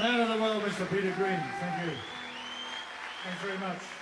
Man of the world, Mr. Peter Green. Thank you. Thanks very much.